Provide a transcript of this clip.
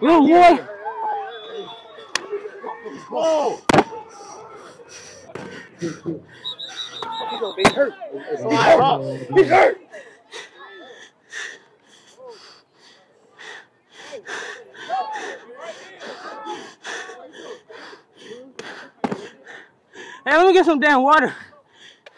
Little boy. Whoa! He's gonna be hurt. He's hurt. Hey, let me get some damn water.